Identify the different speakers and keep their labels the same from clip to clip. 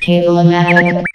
Speaker 1: Cable-O-Matic.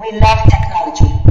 Speaker 2: We love technology.